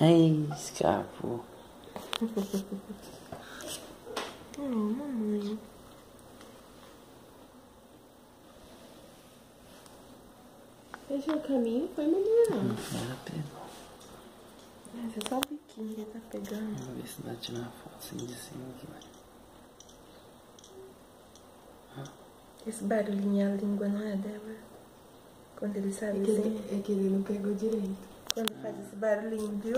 Ai, escapou. oh, mamãe. Fechou é o caminho, foi mamãe. Ela pegou. Mas é só o biquinho que tá pegando. Vamos ver se dá pra tirar uma foto assim de cima aqui, vai. Esse barulhinho, a língua não é dela. Quando ele sabe É que, assim. ele, é que ele não pegou direito. Quando faz ah. esse barulhinho, viu?